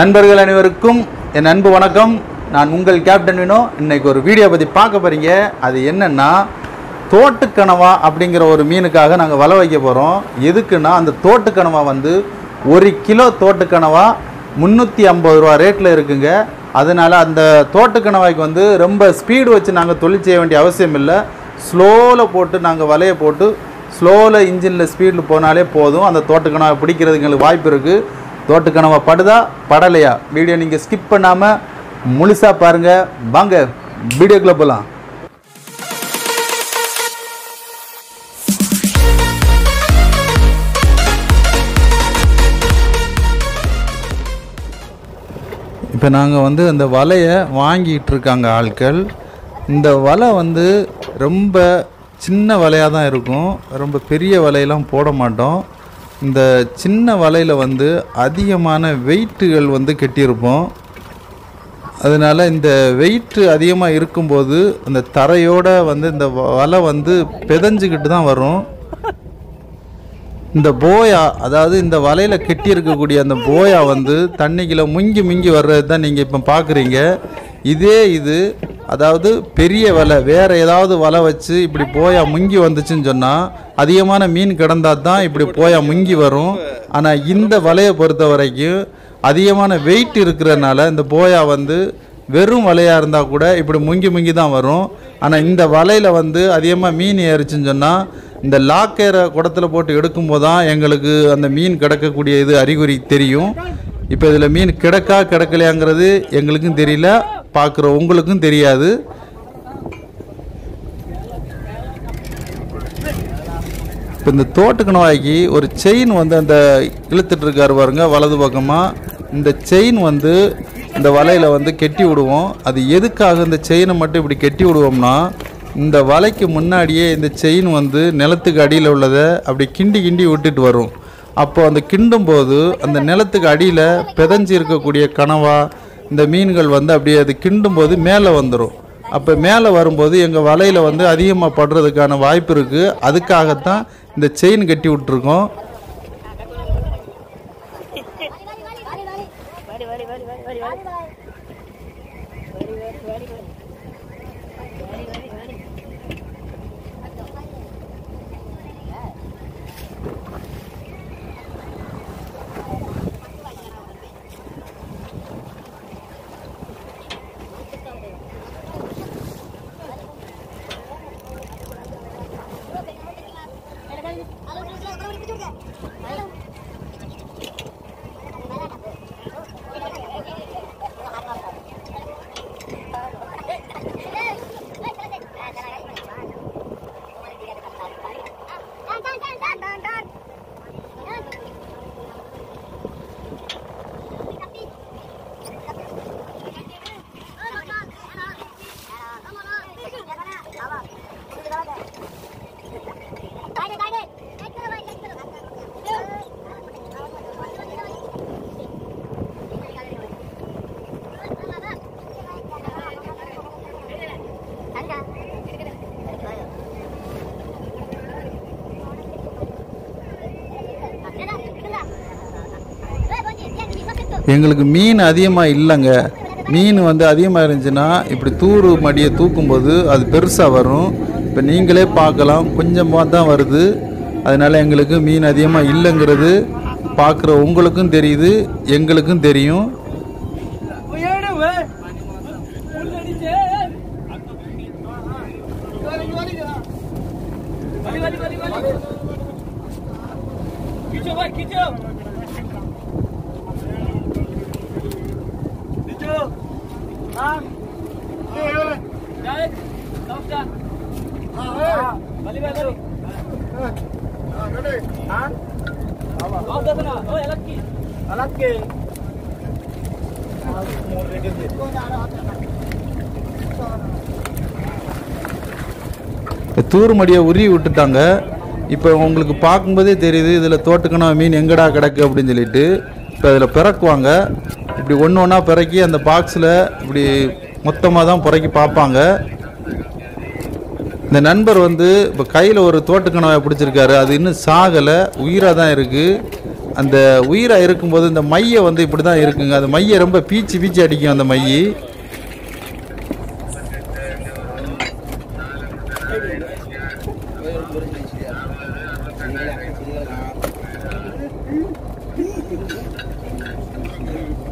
நண்பர்கள் அனைவருக்கும் என் அன்பு வணக்கம். நான் உங்கள் கேப்டன் வினோ. இன்னைக்கு ஒரு வீடியோ பற்றி பார்க்க போகிறீங்க அது என்னென்னா தோட்டுக்கணவா அப்படிங்கிற ஒரு மீனுக்காக நாங்கள் வலை வைக்க போகிறோம் எதுக்குன்னா அந்த தோட்டுக்கணவா வந்து ஒரு கிலோ தோட்டுக்கணவா முந்நூற்றி ஐம்பது ரூபா ரேட்டில் இருக்குங்க. அதனால் அந்த தோட்டுக்கணவாய்க்கு வந்து ரொம்ப ஸ்பீடு வச்சு நாங்கள் தொழில் செய்ய வேண்டிய அவசியம் இல்லை. ஸ்லோவில் போட்டு நாங்கள் வலையை போட்டு ஸ்லோவில் இன்ஜினில் ஸ்பீடில் போனாலே போதும். அந்த தோட்டுக்கணவாய் பிடிக்கிறதுக்கு எங்களுக்கு வாய்ப்பு இருக்குது தோட்டுக்கனவை படுதா? படலையா? வீடியோ நீங்கள் ஸ்கிப் பண்ணாமல் முழுசாக பாருங்கள் வாங்க வீடியோக்குள்ளே போகலாம் இப்போ நாங்கள் வந்து அந்த வலையை வாங்கிட்டு இருக்காங்க ஆட்கள். இந்த வலை வந்து ரொம்ப சின்ன வலையாக தான் இருக்கும். ரொம்ப பெரிய வலையெல்லாம் போட மாட்டோம். இந்த சின்ன வலையில் வந்து அதிகமான வெயிட்டுகள் வந்து கெட்டியிருப்போம். அதனால் இந்த வெயிட்டு அதிகமாக இருக்கும்போது அந்த தரையோட வந்து இந்த வலை வந்து பிதஞ்சுக்கிட்டு தான் வரும். இந்த போயா அதாவது இந்த வலையில் கெட்டி இருக்கக்கூடிய அந்த போயா வந்து தண்ணிக்குள்ளே முங்கி முங்கி வர்றது தான் நீங்கள் இப்போ பார்க்குறீங்க இதே இது அதாவது பெரிய வலை வேறு ஏதாவது வலை வச்சு இப்படி போயா முங்கி வந்துச்சுன்னு சொன்னால் அதிகமான மீன் கிடந்தா தான் இப்படி போயா முங்கி வரும். ஆனால் இந்த வலையை பொறுத்த வரைக்கும் அதிகமான வெயிட் இருக்கிறதுனால இந்த போயா வந்து வெறும் வலையாக இருந்தால் கூட இப்படி முங்கி முங்கி தான் வரும். ஆனால் இந்த வலையில் வந்து அதிகமாக மீன் ஏறிச்சுன்னு சொன்னால் இந்த லாக்கேரை குடத்தில் போட்டு எடுக்கும்போது தான் எங்களுக்கு அந்த மீன் கிடக்கக்கூடிய இது அறிகுறி தெரியும். இப்போ இதில் மீன் கிடக்கா கிடக்கலையாங்கிறது எங்களுக்கும் தெரியல. பார்க்குற உங்களுக்கும் தெரியாது. இப்போ இந்த தோட்டுக்கணவாய்க்கு ஒரு செயின் வந்து அந்த இழுத்துட்டு இருக்காரு பாருங்க வலது பக்கமாக இந்த செயின் வந்து இந்த வலையில் வந்து கெட்டி விடுவோம். அது எதுக்காக இந்த செயினை மட்டும் இப்படி கெட்டி விடுவோம்னா இந்த வலைக்கு முன்னாடியே இந்த செயின் வந்து நிலத்துக்கு அடியில் உள்ளதை அப்படி கிண்டி கிண்டி விட்டுட்டு வரும். அப்போ அந்த கிண்டும் போது அந்த நிலத்துக்கு அடியில் பிதஞ்சு இருக்கக்கூடிய கனவா இந்த மீன்கள் வந்து அப்படியே அது கிண்டும் போது மேலே வந்துடும் அப்போ மேலே வரும்போது எங்கள் வலையில் வந்து அதிகமாக படுறதுக்கான வாய்ப்பு இருக்குது அதுக்காகத்தான் இந்த செயின் கட்டி விட்ருக்கோம் எங்களுக்கு மீன் அதிகமாக இல்லைங்க. மீன் வந்து அதிகமாக இருந்துச்சுன்னா இப்படி தூறு மடியை தூக்கும்போது அது பெருசாக வரும். இப்போ நீங்களே பார்க்கலாம். கொஞ்சமாக தான் வருது. அதனால் எங்களுக்கு மீன் அதிகமாக இல்லைங்கிறது பார்க்குற உங்களுக்கும் தெரியுது எங்களுக்கும் தெரியும். Get up! மடியை உருவி விட்டுட்டாங்க. இப்போ உங்களுக்கு பார்க்கும்போதே தெரியுது இதில் தோட்டுக்கணும் மீன் எங்கடா கிடக்கு அப்படின்னு சொல்லிட்டு. இப்போ அதில் பிறக்குவாங்க. இப்படி ஒன்று ஒன்றா பிறக்கி அந்த பாக்ஸில் இப்படி மொத்தமாக தான் புறக்கி பார்ப்பாங்க. இந்த நண்பர் வந்து இப்போ கையில் ஒரு தோட்டுக்கணவாய் பிடிச்சிருக்காரு. அது இன்னும் சாகலை உயிராக தான் இருக்குது அந்த உயிராக இருக்கும்போது இந்த மையை வந்து இப்படி தான் இருக்குங்க. அந்த மையை ரொம்ப பீச்சி பீச்சி அடிக்கும் அந்த மையை.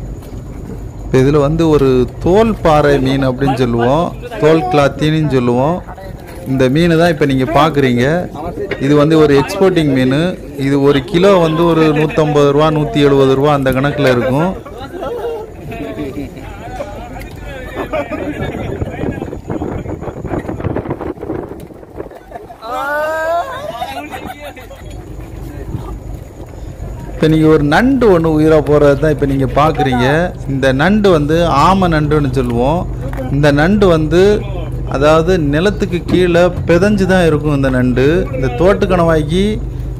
இப்போ இதில் வந்து ஒரு தோல் பாறை மீன் அப்படின்னு சொல்லுவோம். தோல் கிளாத்தின்னு சொல்லுவோம். இந்த மீன் தான் இப்போ நீங்கள் பார்க்குறீங்க இது வந்து ஒரு எக்ஸ்போர்ட்டிங் மீன். இது ஒரு கிலோ வந்து ஒரு நூற்றம்பது ரூபா நூற்றி எழுபது ரூபா அந்த கணக்கில் இருக்கும். இப்போ நீங்கள் ஒரு நண்டு ஒன்று உயிராக போகிறது தான் இப்போ நீங்கள் பார்க்குறீங்க இந்த நண்டு வந்து ஆம நண்டுன்னு சொல்லுவோம். இந்த நண்டு வந்து அதாவது நிலத்துக்கு கீழே பிதஞ்சு தான் இருக்கும் இந்த நண்டு. இந்த தோட்டுக்கணவாய்க்கு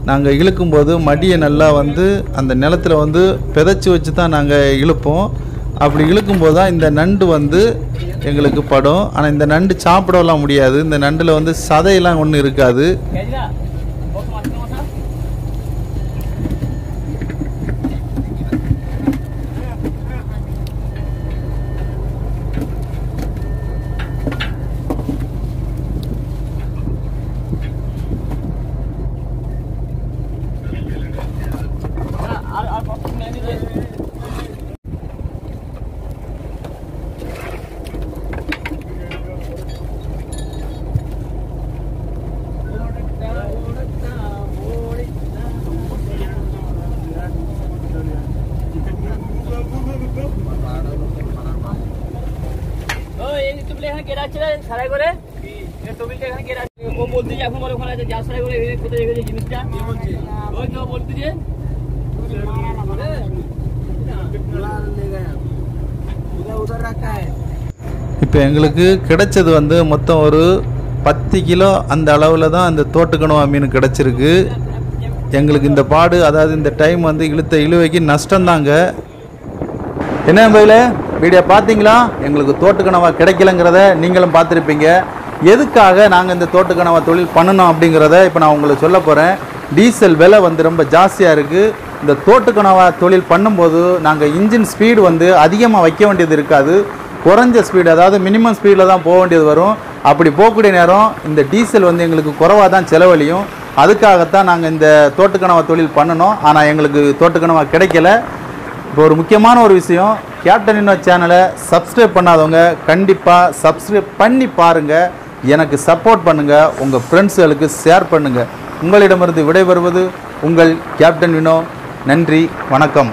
நாங்கள் இழுக்கும்போது மடியை நல்லா வந்து அந்த நிலத்துல வந்து பிதைச்சி வச்சு தான் நாங்கள் இழுப்போம். அப்படி இழுக்கும்போது தான் இந்த நண்டு வந்து எங்களுக்கு படும். ஆனால் இந்த நண்டு சாப்பிடலாம் முடியாது. இந்த நண்டில் வந்து சதையெல்லாம் ஒன்றும் இருக்காது. இப்போ எங்களுக்கு கிடைச்சது வந்து மொத்தம் ஒரு பத்து கிலோ அந்த அளவில் தான் அந்த தோட்டுக்கணவா மீன் கிடச்சிருக்கு. எங்களுக்கு இந்த பாடு அதாவது இந்த டைம் வந்து இழுத்த இழுவைக்கு நஷ்டம்தாங்க. என்ன பையில? வீடியோ பார்த்தீங்களா? எங்களுக்கு தோட்டுக்கணவா கிடைக்கலங்கிறத நீங்களும் பார்த்துருப்பீங்க. எதுக்காக நாங்கள் இந்த தோட்டுக்கணவா தொழில் பண்ணணும் அப்படிங்கிறத இப்போ நான் உங்களுக்கு சொல்ல போகிறேன் டீசல் விலை வந்து ரொம்ப ஜாஸ்தியாக இருக்குது இந்த தோட்டுக்கணவா தொழில் பண்ணும்போது நாங்கள் இன்ஜின் ஸ்பீடு வந்து அதிகமாக வைக்க வேண்டியது இருக்காது. குறைஞ்ச ஸ்பீடு அதாவது மினிமம் ஸ்பீடில் தான் போக வேண்டியது வரும். அப்படி போகக்கூடிய நேரம் இந்த டீசல் வந்து எங்களுக்கு குறவாக தான் செலவழியும். அதுக்காகத்தான் நாங்கள் இந்த தோட்டுக்கணவா தொழில் பண்ணணும். ஆனால் எங்களுக்கு தோட்டுக்கணவா கிடைக்கல. இப்போ ஒரு முக்கியமான ஒரு விஷயம் கேப்டன் இன்னோ சேனலை சப்ஸ்கிரைப் பண்ணாதவங்க கண்டிப்பாக சப்ஸ்கிரைப் பண்ணி பாருங்கள் எனக்கு சப்போர்ட் பண்ணுங்கள் உங்கள் ஃப்ரெண்ட்ஸுகளுக்கு ஷேர் பண்ணுங்கள் உங்களிடமிருந்து விடைபெறுவது உங்கள் கேப்டன் வினோ நன்றி வணக்கம்.